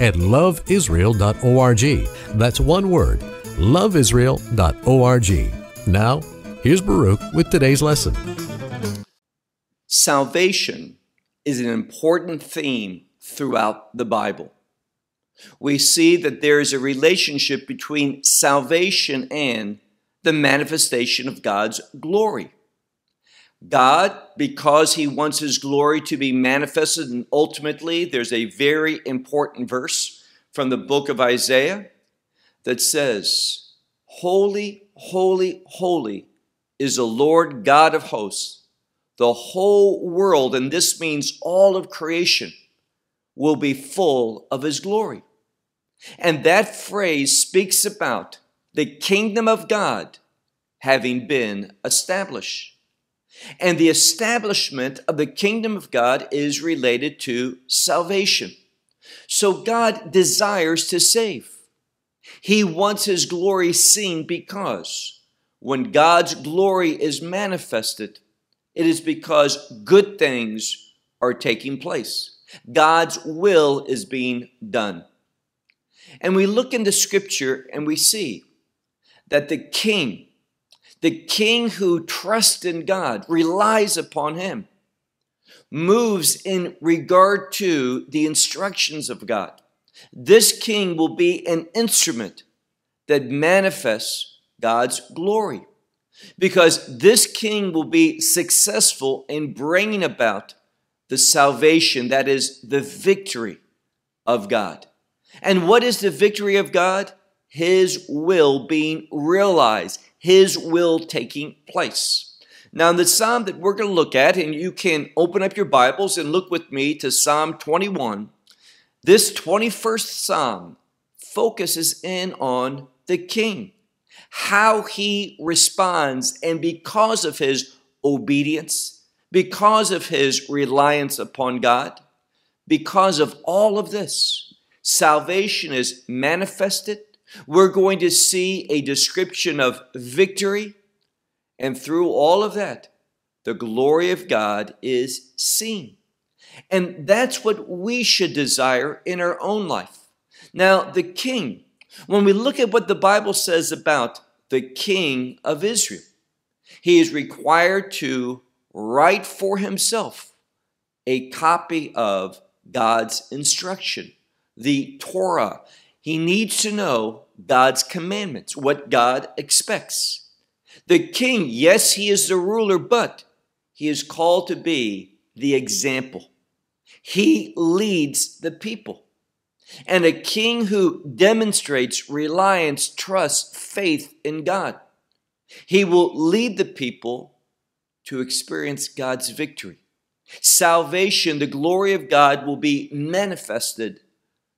at loveisrael.org. That's one word, loveisrael.org. Now, here's Baruch with today's lesson. Salvation is an important theme throughout the Bible. We see that there is a relationship between salvation and the manifestation of God's glory. God, because He wants His glory to be manifested, and ultimately, there's a very important verse from the book of Isaiah that says, Holy, holy, holy is the Lord God of hosts. The whole world, and this means all of creation, will be full of His glory. And that phrase speaks about the kingdom of God having been established. And the establishment of the kingdom of God is related to salvation. So God desires to save. He wants his glory seen because when God's glory is manifested, it is because good things are taking place. God's will is being done. And we look into scripture and we see that the king the king who trusts in God, relies upon him, moves in regard to the instructions of God. This king will be an instrument that manifests God's glory because this king will be successful in bringing about the salvation, that is, the victory of God. And what is the victory of God? His will being realized, his will taking place. Now, in the psalm that we're going to look at, and you can open up your Bibles and look with me to Psalm 21, this 21st psalm focuses in on the king, how he responds, and because of his obedience, because of his reliance upon God, because of all of this, salvation is manifested we're going to see a description of victory, and through all of that, the glory of God is seen. And that's what we should desire in our own life. Now, the king, when we look at what the Bible says about the king of Israel, he is required to write for himself a copy of God's instruction, the Torah. He needs to know God's commandments, what God expects. The king, yes, he is the ruler, but he is called to be the example. He leads the people. And a king who demonstrates reliance, trust, faith in God. He will lead the people to experience God's victory. Salvation, the glory of God, will be manifested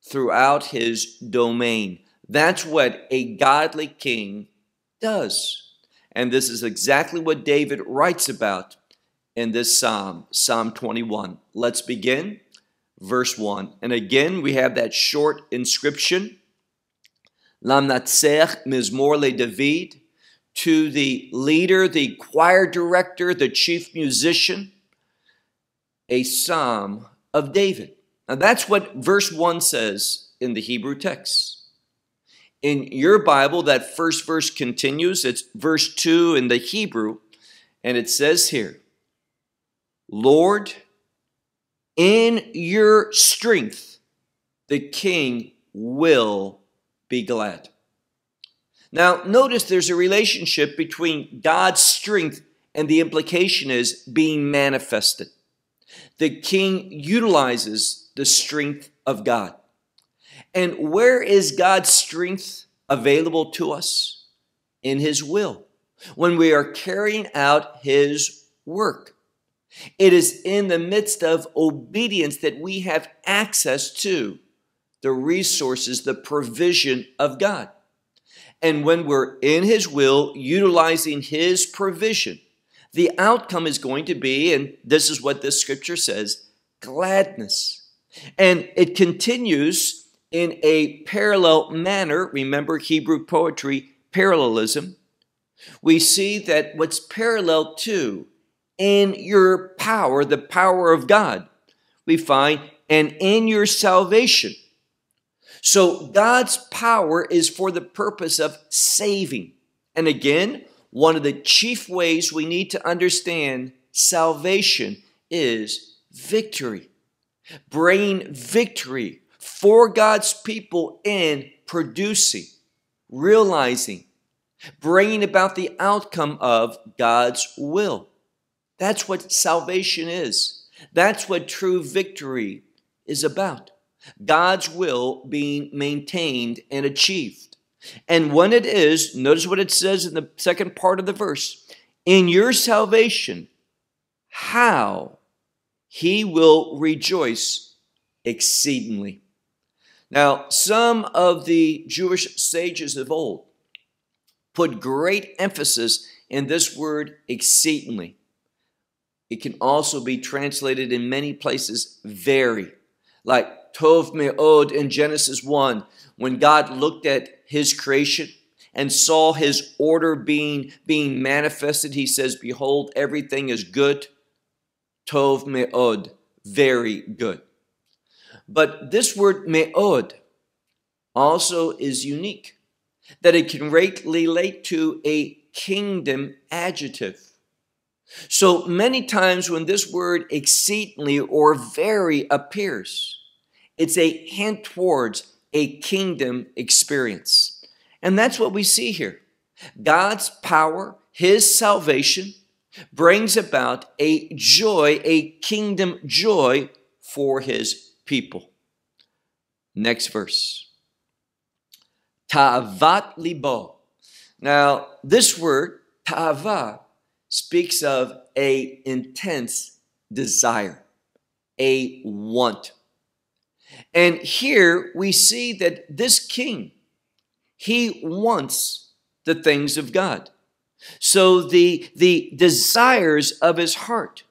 throughout his domain. That's what a godly king does. And this is exactly what David writes about in this psalm, Psalm 21. Let's begin, verse 1. And again, we have that short inscription Lamnatzech Mizmor Le David, to the leader, the choir director, the chief musician, a psalm of David. Now that's what verse 1 says in the Hebrew text. In your Bible, that first verse continues. It's verse 2 in the Hebrew, and it says here, Lord, in your strength, the king will be glad. Now, notice there's a relationship between God's strength and the implication is being manifested. The king utilizes the strength of God. And where is God's strength available to us? In His will, when we are carrying out His work. It is in the midst of obedience that we have access to the resources, the provision of God. And when we're in His will, utilizing His provision, the outcome is going to be, and this is what this scripture says gladness. And it continues in a parallel manner. Remember Hebrew poetry parallelism. We see that what's parallel to in your power, the power of God, we find, and in your salvation. So God's power is for the purpose of saving. And again, one of the chief ways we need to understand salvation is victory. Bringing victory for God's people in producing, realizing, bringing about the outcome of God's will. That's what salvation is. That's what true victory is about. God's will being maintained and achieved. And when it is, notice what it says in the second part of the verse in your salvation, how he will rejoice exceedingly. Now, some of the Jewish sages of old put great emphasis in this word exceedingly. It can also be translated in many places very, like Tov Me'od in Genesis 1, when God looked at his creation and saw his order being, being manifested, he says, Behold, everything is good. Tov Me'od, very good. But this word Me'od also is unique, that it can relate to a kingdom adjective. So many times when this word exceedingly or very appears, it's a hint towards a kingdom experience. And that's what we see here. God's power, His salvation, brings about a joy, a kingdom joy for His people. Next verse. Ta'avat libo. Now, this word, ta'ava, speaks of a intense desire, a want. And here we see that this king, he wants the things of God. So the, the desires of his heart,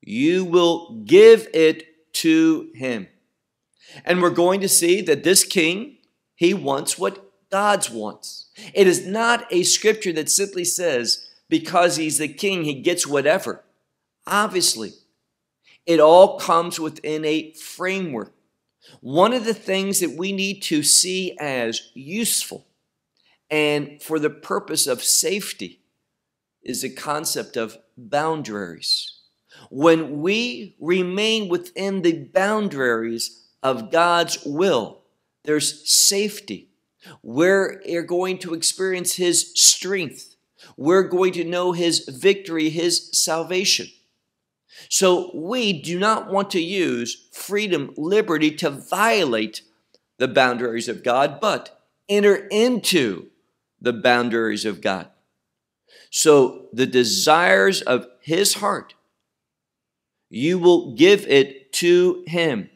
you will give it to him. And we're going to see that this king, he wants what God's wants. It is not a scripture that simply says, because he's the king, he gets whatever. Obviously, it all comes within a framework. One of the things that we need to see as useful and for the purpose of safety is the concept of boundaries. When we remain within the boundaries of God's will, there's safety. We're going to experience His strength. We're going to know His victory, His salvation. So we do not want to use freedom, liberty to violate the boundaries of God, but enter into the boundaries of God. So the desires of His heart, you will give it to Him.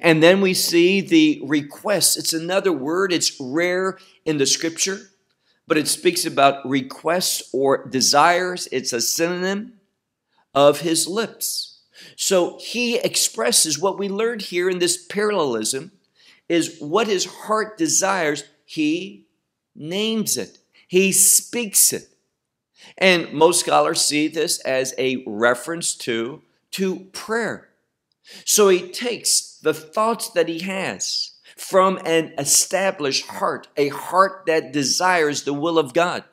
And then we see the request. It's another word, it's rare in the scripture, but it speaks about requests or desires. It's a synonym of his lips. So he expresses what we learned here in this parallelism is what his heart desires, he names it, he speaks it. And most scholars see this as a reference to, to prayer. So he takes the thoughts that he has from an established heart, a heart that desires the will of God.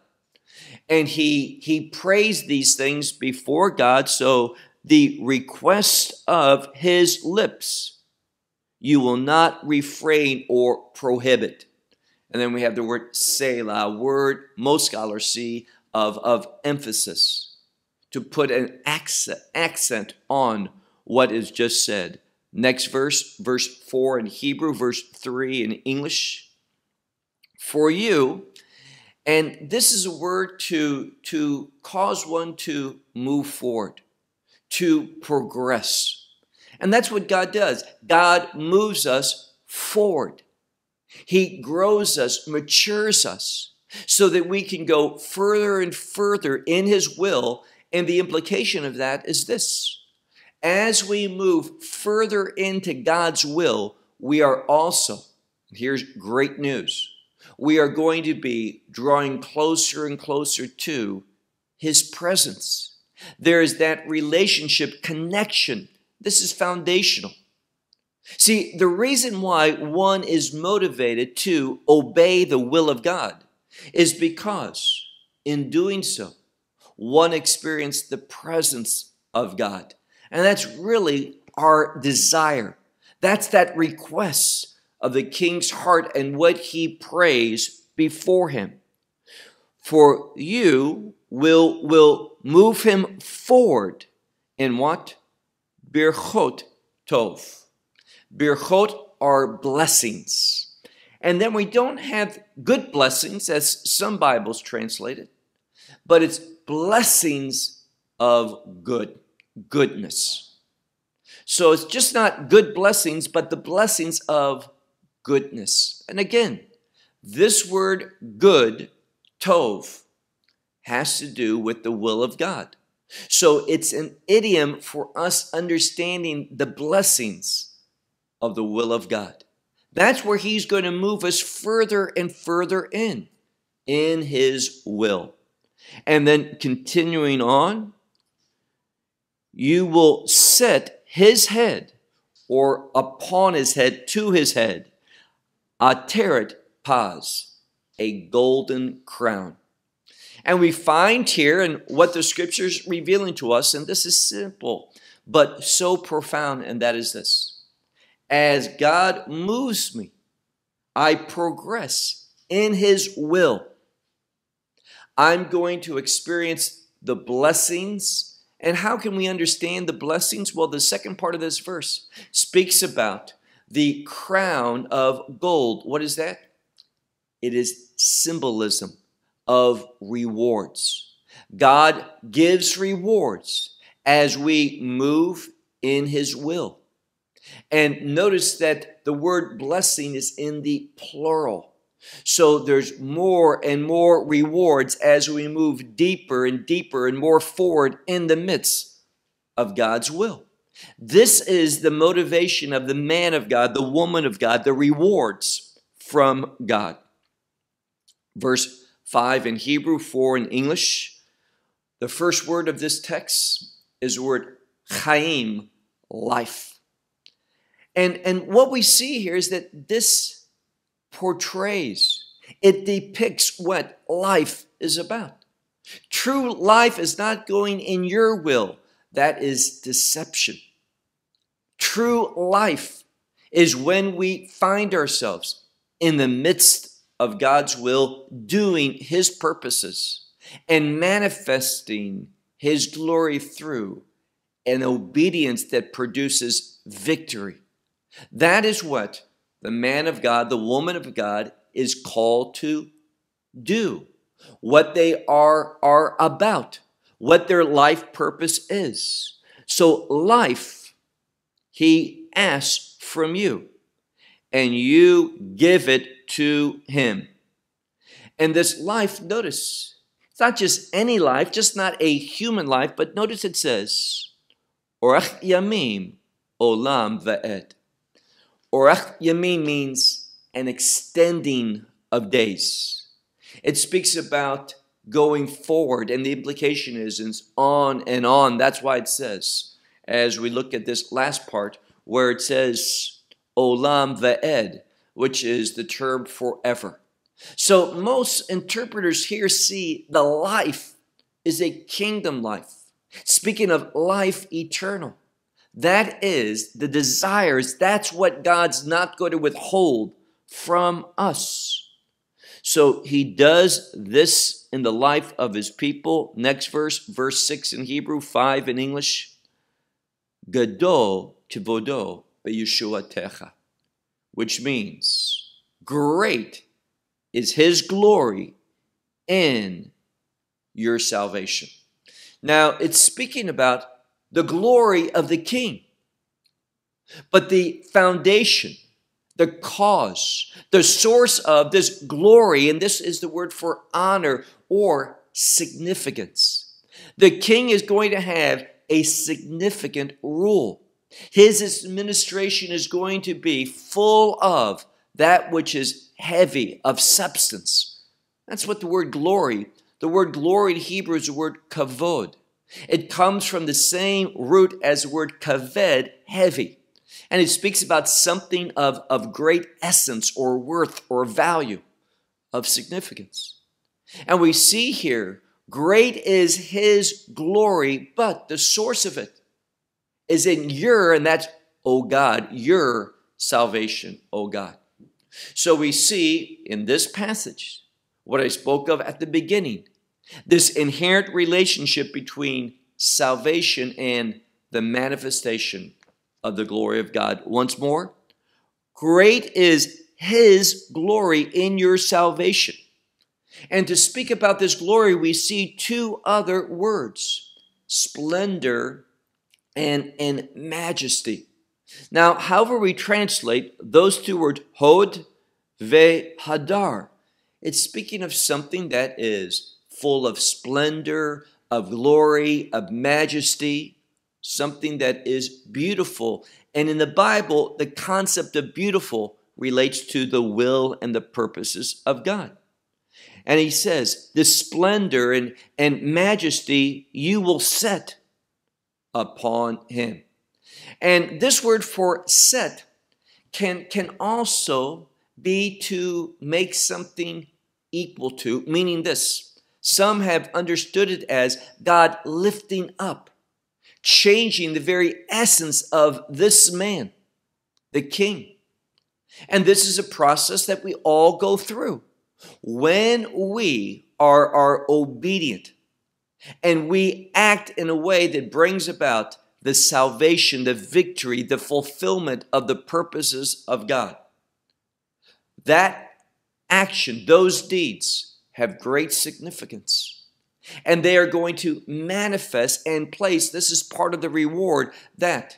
And he, he prays these things before God. So the request of his lips, you will not refrain or prohibit. And then we have the word Selah, word most scholars see of, of emphasis, to put an accent, accent on what is just said. Next verse, verse 4 in Hebrew, verse 3 in English. For you, and this is a word to, to cause one to move forward, to progress. And that's what God does. God moves us forward. He grows us, matures us, so that we can go further and further in His will. And the implication of that is this as we move further into God's will, we are also, here's great news, we are going to be drawing closer and closer to His presence. There is that relationship connection. This is foundational. See, the reason why one is motivated to obey the will of God is because in doing so, one experienced the presence of God. And that's really our desire. That's that request of the king's heart and what he prays before him. For you will, will move him forward in what? Birchot Tov. Birchot are blessings. And then we don't have good blessings, as some Bibles translate it, but it's blessings of good, goodness. So it's just not good blessings, but the blessings of goodness. And again, this word good, tov, has to do with the will of God. So it's an idiom for us understanding the blessings of the will of God. That's where He's going to move us further and further in, in His will. And then continuing on, you will set His head or upon His head to His head, a teret paz, a golden crown. And we find here and what the scriptures revealing to us, and this is simple, but so profound, and that is this. As God moves me, I progress in his will. I'm going to experience the blessings. And how can we understand the blessings? Well, the second part of this verse speaks about the crown of gold. What is that? It is symbolism of rewards. God gives rewards as we move in His will. And notice that the word blessing is in the plural. So there's more and more rewards as we move deeper and deeper and more forward in the midst of God's will. This is the motivation of the man of God, the woman of God, the rewards from God. Verse 5 in Hebrew, 4 in English. The first word of this text is the word chaim, life. And, and what we see here is that this portrays, it depicts what life is about. True life is not going in your will, that is deception. True life is when we find ourselves in the midst of God's will, doing His purposes and manifesting His glory through an obedience that produces victory. That is what the man of God, the woman of God is called to do, what they are, are about, what their life purpose is. So, life, He asks from you, and you give it to him. And this life, notice, it's not just any life, just not a human life, but notice it says, Orach Yamim Olam Ve'ed. Orach Yamim means an extending of days. It speaks about going forward, and the implication is it's on and on. That's why it says, as we look at this last part, where it says, Olam Ve'ed, which is the term forever. So most interpreters here see the life is a kingdom life. Speaking of life eternal, that is the desires. That's what God's not going to withhold from us. So he does this in the life of his people. Next verse, verse 6 in Hebrew, 5 in English. Gadol kivodo techa which means great is his glory in your salvation. Now, it's speaking about the glory of the king. But the foundation, the cause, the source of this glory, and this is the word for honor or significance. The king is going to have a significant rule. His administration is going to be full of that which is heavy, of substance. That's what the word glory, the word glory in Hebrew is the word kavod. It comes from the same root as the word kaved, heavy. And it speaks about something of, of great essence or worth or value, of significance. And we see here, great is his glory, but the source of it is in your, and that's, oh God, your salvation, oh God. So we see in this passage what I spoke of at the beginning this inherent relationship between salvation and the manifestation of the glory of God. Once more, great is His glory in your salvation. And to speak about this glory, we see two other words splendor and, and majesty. Now, however we translate those two words, hod ve hadar, it's speaking of something that is full of splendor, of glory, of majesty, something that is beautiful. And in the Bible, the concept of beautiful relates to the will and the purposes of God. And he says, the splendor and, and majesty you will set upon him. And this word for set can, can also be to make something equal to, meaning this. Some have understood it as God lifting up, changing the very essence of this man, the king. And this is a process that we all go through. When we are, are obedient and we act in a way that brings about the salvation, the victory, the fulfillment of the purposes of God. That action, those deeds have great significance. And they are going to manifest and place, this is part of the reward, that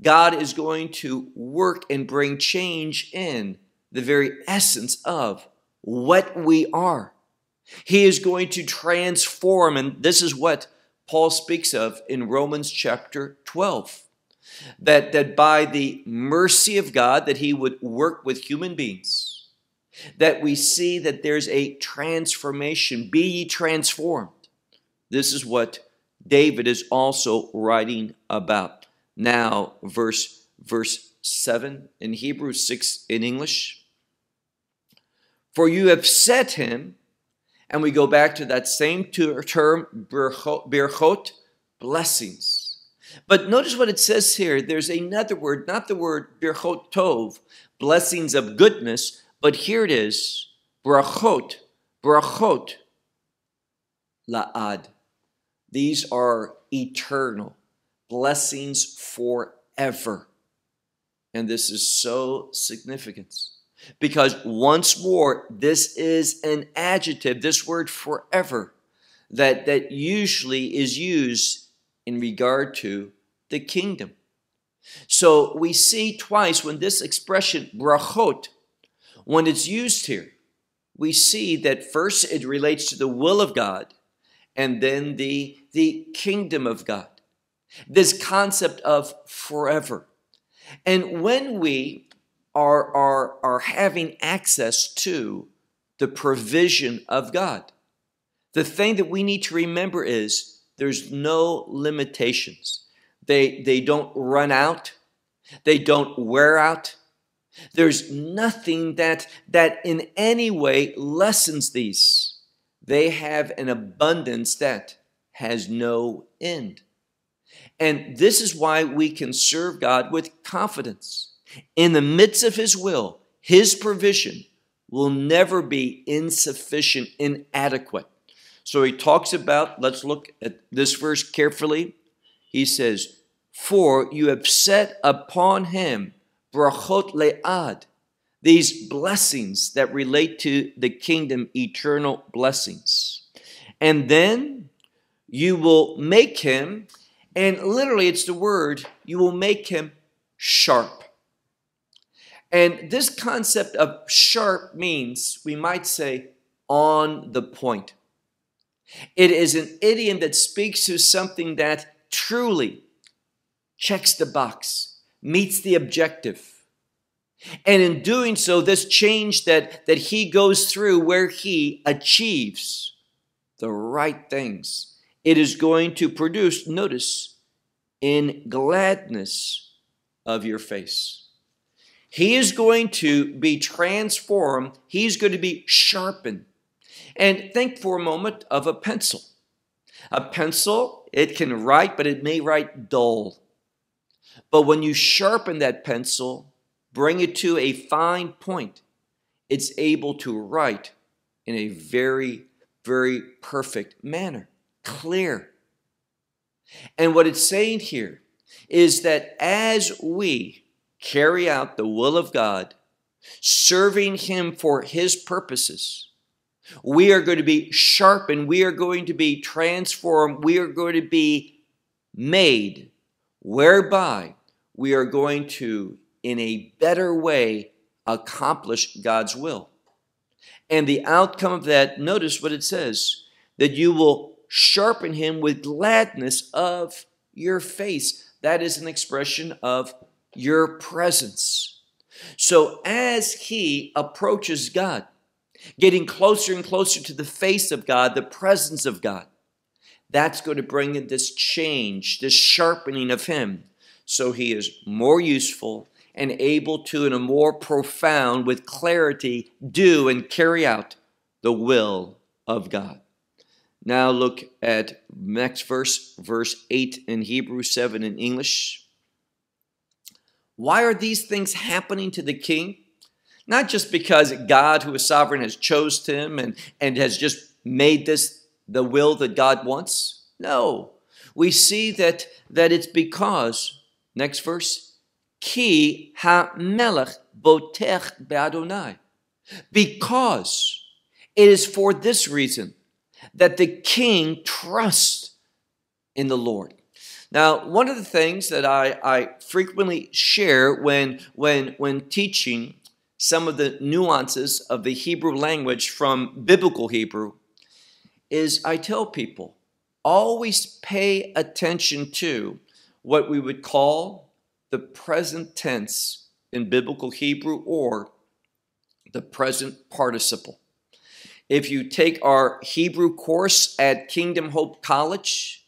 God is going to work and bring change in the very essence of what we are. He is going to transform, and this is what Paul speaks of in Romans chapter 12. That, that by the mercy of God, that he would work with human beings, that we see that there's a transformation. Be ye transformed. This is what David is also writing about. Now, verse, verse 7 in Hebrew, 6 in English. For you have set him and we go back to that same term, birchot, blessings. But notice what it says here. There's another word, not the word birchot tov, blessings of goodness, but here it is, brachot, brachot, laad. These are eternal blessings forever. And this is so significant. Because once more, this is an adjective, this word forever, that, that usually is used in regard to the kingdom. So we see twice when this expression, brachot, when it's used here, we see that first it relates to the will of God and then the, the kingdom of God. This concept of forever. And when we are, are, are having access to the provision of God. The thing that we need to remember is there's no limitations. They, they don't run out. They don't wear out. There's nothing that, that in any way lessens these. They have an abundance that has no end. And this is why we can serve God with confidence in the midst of His will, His provision will never be insufficient, inadequate. So he talks about, let's look at this verse carefully. He says, For you have set upon him brachot le'ad, these blessings that relate to the kingdom, eternal blessings. And then you will make him, and literally it's the word, you will make him sharp. And this concept of sharp means, we might say, on the point. It is an idiom that speaks to something that truly checks the box, meets the objective. And in doing so, this change that, that he goes through where he achieves the right things, it is going to produce, notice, in gladness of your face. He is going to be transformed. He's going to be sharpened. And think for a moment of a pencil. A pencil, it can write, but it may write dull. But when you sharpen that pencil, bring it to a fine point, it's able to write in a very, very perfect manner, clear. And what it's saying here is that as we carry out the will of God, serving Him for His purposes, we are going to be sharpened, we are going to be transformed, we are going to be made, whereby we are going to, in a better way, accomplish God's will. And the outcome of that, notice what it says that you will sharpen him with gladness of your face. That is an expression of your presence. So as he approaches God, getting closer and closer to the face of God, the presence of God, that's going to bring in this change, this sharpening of him. So he is more useful and able to, in a more profound, with clarity, do and carry out the will of God. Now look at next verse, verse 8 in Hebrew 7 in English. Why are these things happening to the king? Not just because God, who is sovereign, has chosen him and, and has just made this the will that God wants. No. We see that, that it's because, next verse, Ki ha melech botech be'adonai. Because it is for this reason that the king trusts in the Lord. Now, one of the things that I, I frequently share when, when, when teaching some of the nuances of the Hebrew language from biblical Hebrew is I tell people always pay attention to what we would call the present tense in biblical Hebrew or the present participle. If you take our Hebrew course at Kingdom Hope College,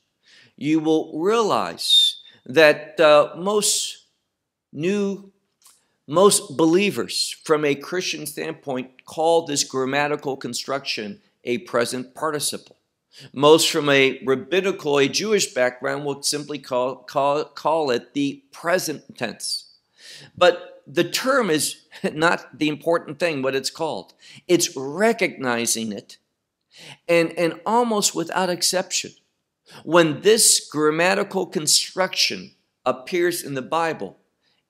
you will realize that uh, most new, most believers from a Christian standpoint call this grammatical construction a present participle. Most from a rabbinical, a Jewish background will simply call, call, call it the present tense. But the term is not the important thing, what it's called. It's recognizing it. And, and almost without exception, when this grammatical construction appears in the Bible,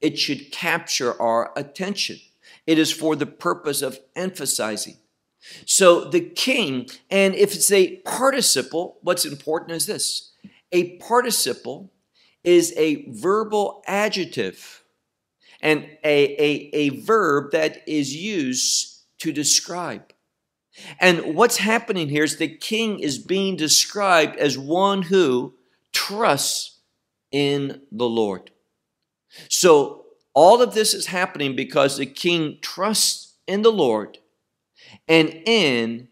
it should capture our attention. It is for the purpose of emphasizing. So the king, and if it's a participle, what's important is this a participle is a verbal adjective and a, a, a verb that is used to describe. And what's happening here is the king is being described as one who trusts in the Lord. So all of this is happening because the king trusts in the Lord and in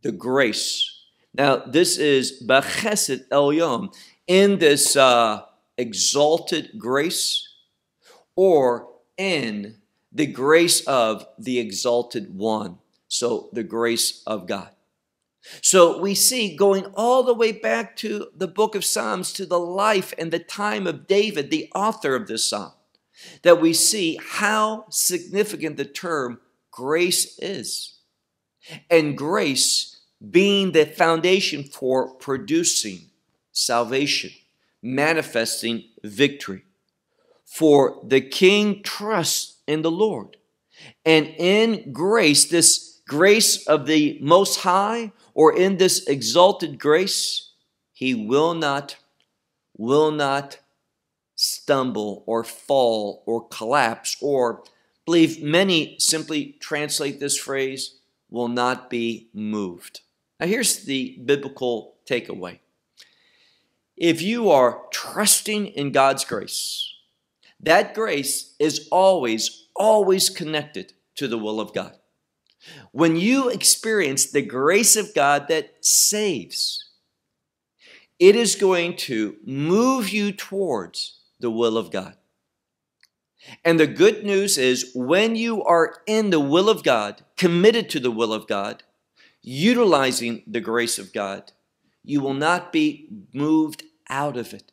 the grace. Now, this is Bachesed Elyon, in this uh, exalted grace or in the grace of the exalted one. So, the grace of God. So, we see going all the way back to the book of Psalms, to the life and the time of David, the author of this psalm, that we see how significant the term grace is. And grace being the foundation for producing salvation, manifesting victory. For the king trusts in the Lord. And in grace, this grace of the Most High, or in this exalted grace, he will not, will not stumble or fall or collapse or believe many simply translate this phrase will not be moved. Now, here's the biblical takeaway. If you are trusting in God's grace, that grace is always, always connected to the will of God. When you experience the grace of God that saves, it is going to move you towards the will of God. And the good news is when you are in the will of God, committed to the will of God, utilizing the grace of God, you will not be moved out of it.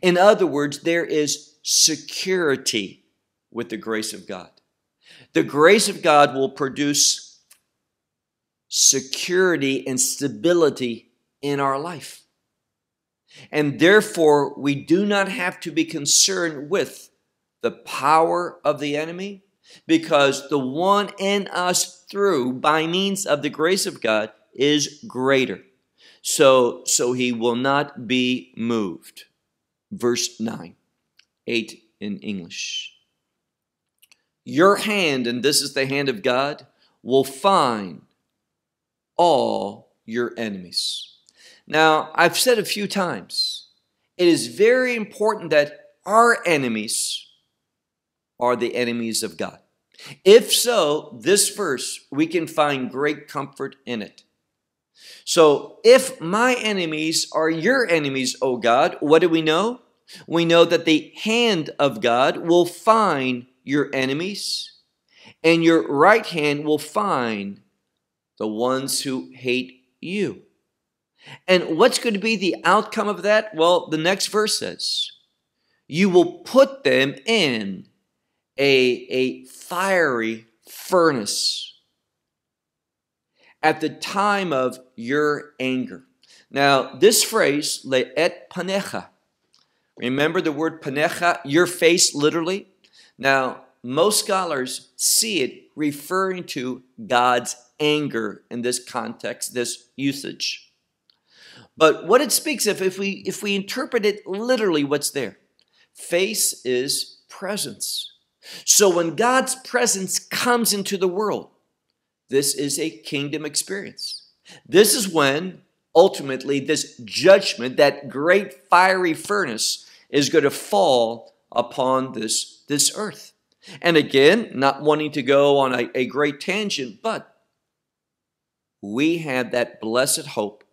In other words, there is security with the grace of God. The grace of God will produce security and stability in our life. And therefore, we do not have to be concerned with the power of the enemy because the one in us through by means of the grace of God is greater. So so he will not be moved. Verse 9. 8 in English. Your hand and this is the hand of God will find all your enemies. Now, I've said a few times, it is very important that our enemies are the enemies of God. If so, this verse, we can find great comfort in it. So, if my enemies are your enemies, O God, what do we know? We know that the hand of God will find your enemies, and your right hand will find the ones who hate you. And what's going to be the outcome of that? Well, the next verse says, You will put them in a, fiery furnace at the time of your anger. Now, this phrase, le'et panecha, remember the word panecha, your face literally? Now, most scholars see it referring to God's anger in this context, this usage. But what it speaks of, if we if we interpret it literally, what's there? Face is presence. So when God's presence comes into the world, this is a kingdom experience. This is when ultimately this judgment, that great fiery furnace, is going to fall upon this, this earth. And again, not wanting to go on a, a great tangent, but we have that blessed hope,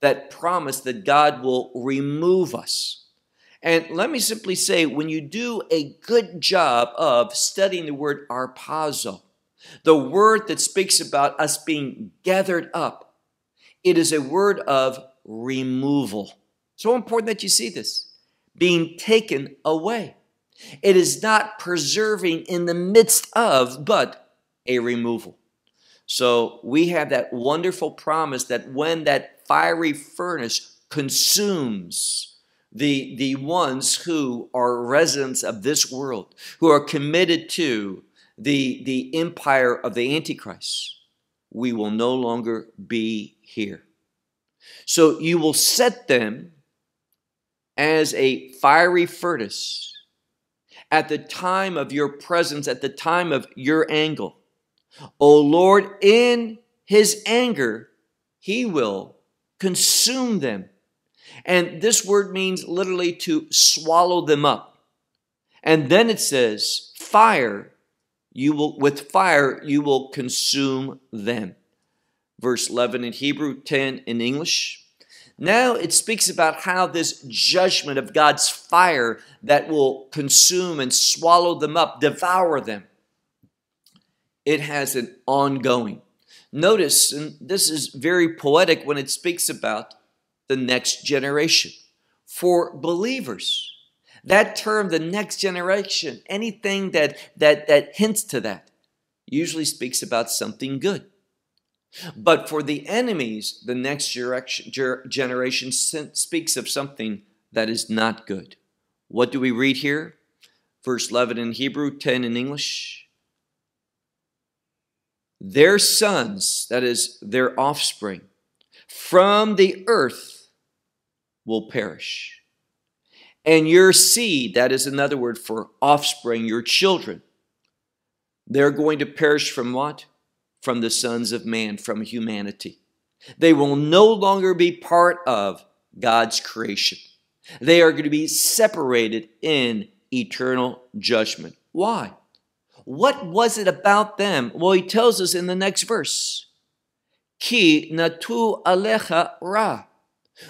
that promise that God will remove us and let me simply say when you do a good job of studying the word arpazo, the word that speaks about us being gathered up, it is a word of removal. So important that you see this being taken away. It is not preserving in the midst of, but a removal. So we have that wonderful promise that when that fiery furnace consumes, the, the ones who are residents of this world, who are committed to the, the empire of the Antichrist, we will no longer be here. So you will set them as a fiery furnace at the time of your presence, at the time of your angle. O Lord, in his anger, he will consume them and this word means literally to swallow them up. And then it says, fire, you will, with fire, you will consume them. Verse 11 in Hebrew, 10 in English. Now it speaks about how this judgment of God's fire that will consume and swallow them up, devour them, it has an ongoing. Notice, and this is very poetic when it speaks about the next generation. For believers, that term, the next generation, anything that, that, that hints to that, usually speaks about something good. But for the enemies, the next generation speaks of something that is not good. What do we read here? Verse 11 in Hebrew, 10 in English. Their sons, that is, their offspring, from the earth will perish. And your seed, that is another word for offspring, your children, They're going to perish from what? From the sons of man, from humanity. They will no longer be part of God's creation. They are going to be separated in eternal judgment. Why? What was it about them? Well, he tells us in the next verse. Ki natu alecha ra,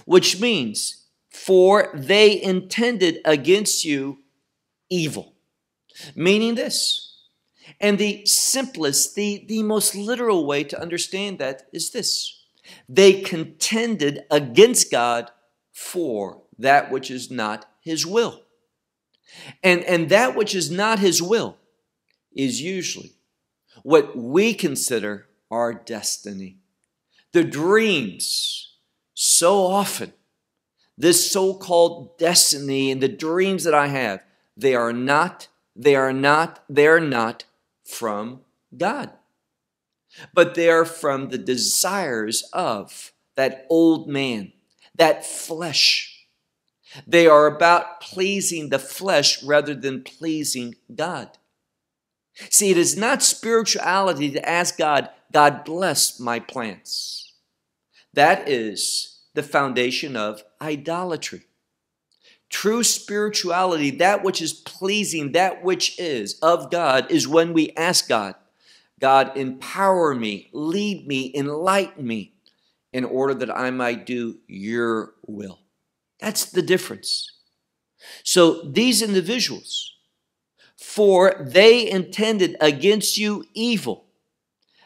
which means, for they intended against you evil. Meaning this. And the simplest, the, the most literal way to understand that is this they contended against God for that which is not his will. And, and that which is not his will is usually what we consider our destiny. The dreams, so often, this so called destiny and the dreams that I have, they are not, they are not, they are not from God but they are from the desires of that old man, that flesh. They are about pleasing the flesh rather than pleasing God. See, it is not spirituality to ask God, God bless my plants. That is the foundation of idolatry. True spirituality, that which is pleasing, that which is of God, is when we ask God, God, empower me, lead me, enlighten me in order that I might do your will. That's the difference. So these individuals, for they intended against you evil,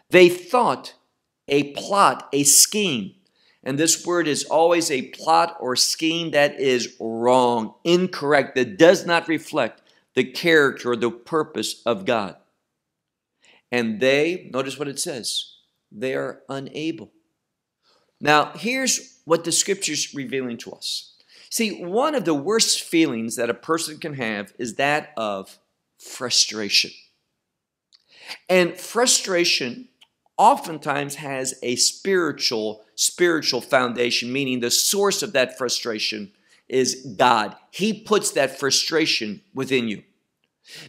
they thought a plot, a scheme. And this word is always a plot or scheme that is wrong, incorrect, that does not reflect the character or the purpose of God. And they, notice what it says, they are unable. Now, here's what the scripture's revealing to us. See, one of the worst feelings that a person can have is that of frustration. And frustration oftentimes has a spiritual spiritual foundation meaning the source of that frustration is God. He puts that frustration within you.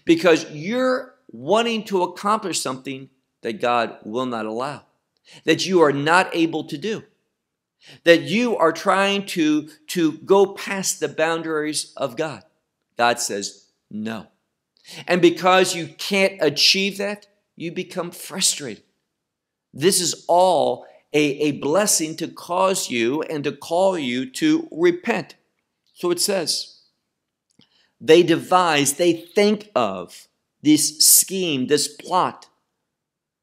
Because you're wanting to accomplish something that God will not allow, that you are not able to do, that you are trying to, to go past the boundaries of God. God says, no. And because you can't achieve that, you become frustrated. This is all a, a blessing to cause you and to call you to repent. So it says, they devise, they think of this scheme, this plot,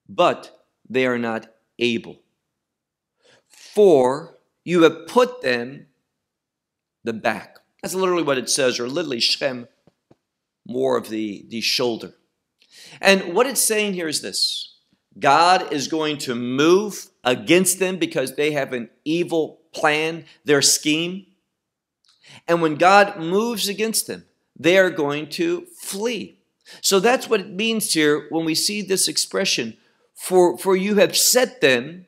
but they are not able. For you have put them the back. That's literally what it says, or literally Shem, more of the, the shoulder. And what it's saying here is this God is going to move against them because they have an evil plan, their scheme. And when God moves against them, they are going to flee. So that's what it means here when we see this expression, for, for you have set them,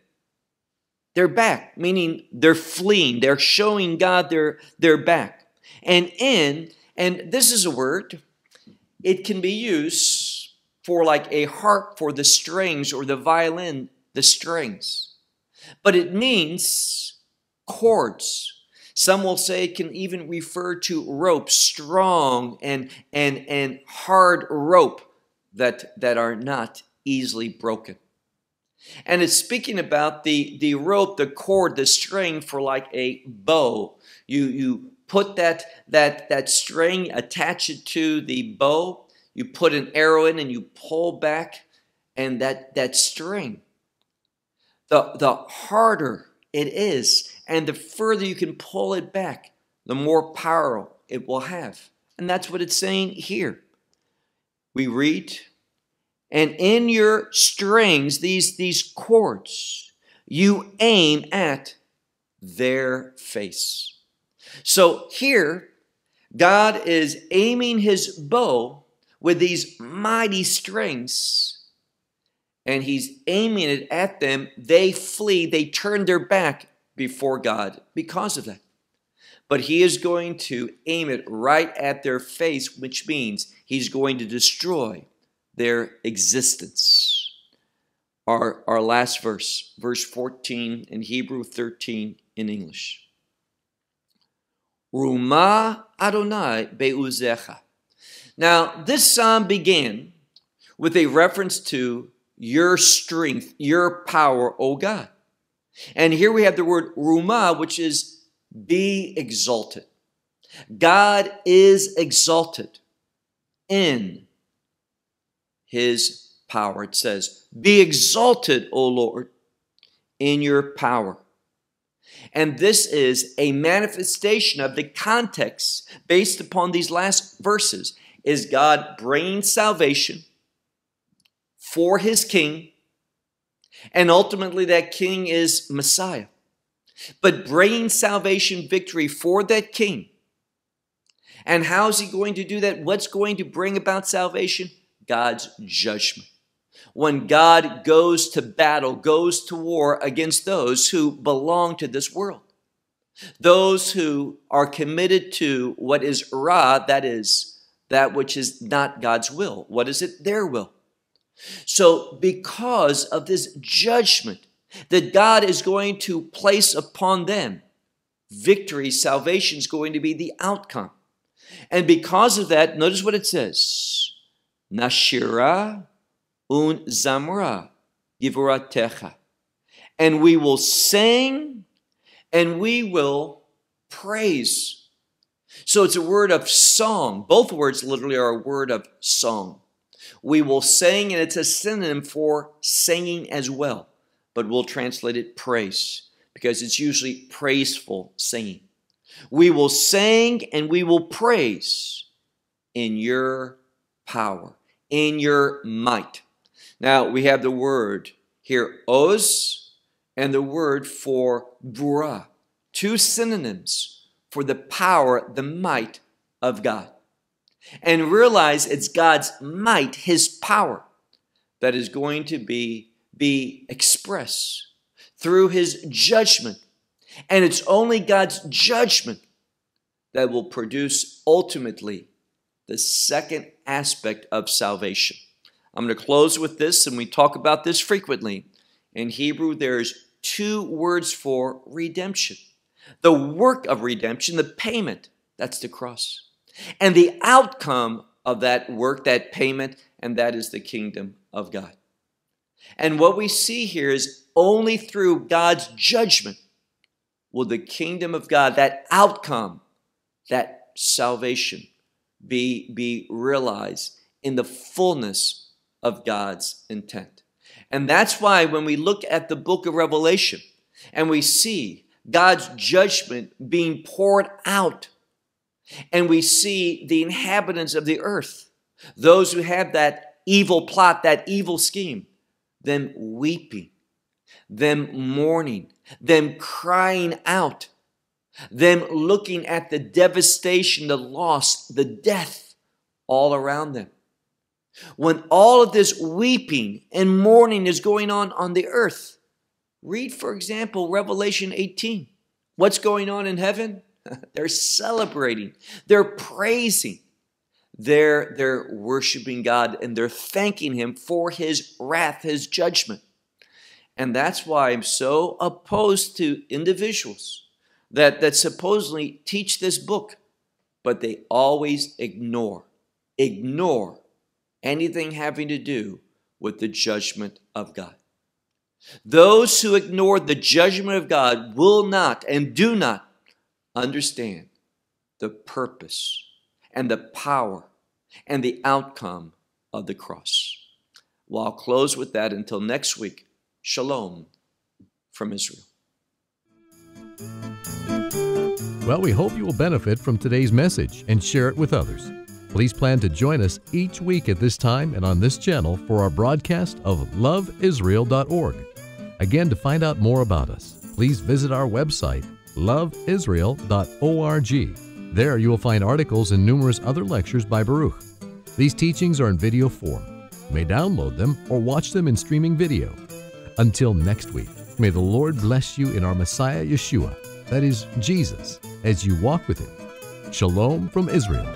they're back, meaning they're fleeing, they're showing God their, their back. And in, and this is a word, it can be used for like a harp for the strings or the violin, the strings. But it means cords some will say it can even refer to rope, strong and, and, and hard rope that, that are not easily broken. And it's speaking about the, the rope, the cord, the string for like a bow. You, you put that, that, that string, attach it to the bow, you put an arrow in and you pull back, and that, that string, the, the harder it is, and the further you can pull it back, the more power it will have. And that's what it's saying here. We read, and in your strings, these, these cords, you aim at their face. So here, God is aiming his bow with these mighty strings, and he's aiming it at them. They flee, they turn their back, before God because of that. But he is going to aim it right at their face, which means he's going to destroy their existence. Our, our last verse, verse 14 in Hebrew, 13 in English. Ruma Adonai Beuzecha. Now, this psalm began with a reference to your strength, your power, O God. And here we have the word rumah, which is be exalted. God is exalted in his power. It says, Be exalted, O Lord, in your power. And this is a manifestation of the context based upon these last verses. Is God bringing salvation for his king? And ultimately, that king is Messiah. But bringing salvation victory for that king. And how's he going to do that? What's going to bring about salvation? God's judgment when God goes to battle, goes to war against those who belong to this world. Those who are committed to what is Ra, that is, that which is not God's will. What is it? Their will. So, because of this judgment that God is going to place upon them, victory, salvation is going to be the outcome. And because of that, notice what it says Nashira un zamra givuratecha. And we will sing and we will praise. So it's a word of song. Both words literally are a word of song. We will sing, and it's a synonym for singing as well, but we'll translate it praise because it's usually praiseful singing. We will sing and we will praise in your power, in your might. Now we have the word here, oz, and the word for bura, two synonyms for the power, the might of God. And realize it's God's might, His power, that is going to be, be expressed through His judgment. And it's only God's judgment that will produce ultimately the second aspect of salvation. I'm going to close with this, and we talk about this frequently. In Hebrew, there's two words for redemption the work of redemption, the payment, that's the cross. And the outcome of that work, that payment, and that is the kingdom of God. And what we see here is only through God's judgment will the kingdom of God, that outcome, that salvation, be, be realized in the fullness of God's intent. And that's why when we look at the book of Revelation and we see God's judgment being poured out, and we see the inhabitants of the earth, those who have that evil plot, that evil scheme, them weeping, them mourning, them crying out, them looking at the devastation, the loss, the death all around them. When all of this weeping and mourning is going on on the earth, read, for example, Revelation 18. What's going on in heaven? they're celebrating, they're praising, they're, they're worshiping God, and they're thanking Him for His wrath, His judgment. And that's why I'm so opposed to individuals that, that supposedly teach this book, but they always ignore, ignore anything having to do with the judgment of God. Those who ignore the judgment of God will not and do not understand the purpose and the power and the outcome of the cross. Well, I'll close with that until next week. Shalom from Israel. Well, we hope you will benefit from today's message and share it with others. Please plan to join us each week at this time and on this channel for our broadcast of loveisrael.org. Again, to find out more about us, please visit our website, loveisrael.org. There you will find articles and numerous other lectures by Baruch. These teachings are in video form. You may download them or watch them in streaming video. Until next week, may the Lord bless you in our Messiah Yeshua, that is, Jesus, as you walk with Him. Shalom from Israel.